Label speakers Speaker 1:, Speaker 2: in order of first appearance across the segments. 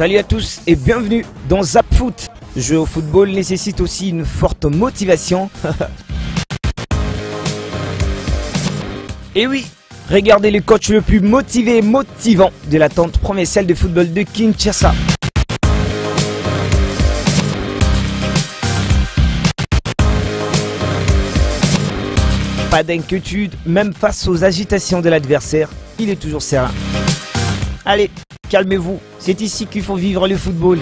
Speaker 1: Salut à tous et bienvenue dans ZapFoot. Jouer au football nécessite aussi une forte motivation. et oui, regardez le coach le plus motivé et motivant de l'attente provinciale de football de Kinshasa. Pas d'inquiétude, même face aux agitations de l'adversaire, il est toujours serein. Allez, calmez-vous, c'est ici qu'il faut vivre le football.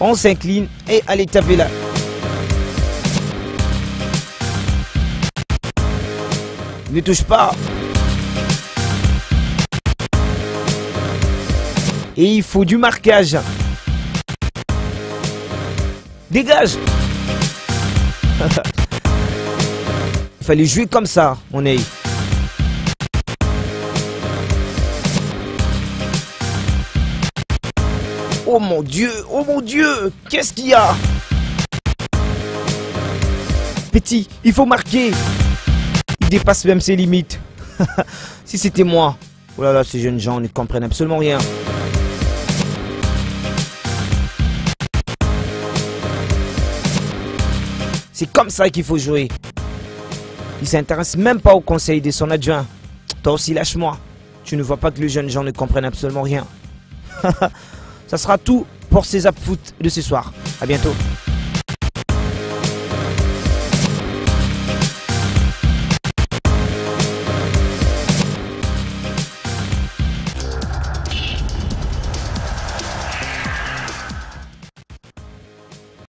Speaker 1: On s'incline et allez taper là. Ne touche pas. Et il faut du marquage. Dégage Il fallait jouer comme ça, mon est. Oh mon dieu, oh mon dieu, qu'est-ce qu'il y a? Petit, il faut marquer. Il dépasse même ses limites. si c'était moi. Oh là là, ces jeunes gens ne comprennent absolument rien. C'est comme ça qu'il faut jouer. Il s'intéresse même pas au conseil de son adjoint. Toi aussi, lâche-moi. Tu ne vois pas que les jeunes gens ne comprennent absolument rien. Ça sera tout pour ces foot de ce soir. A bientôt.